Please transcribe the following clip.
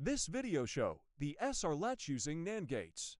This video show, the SR latch using NAND gates.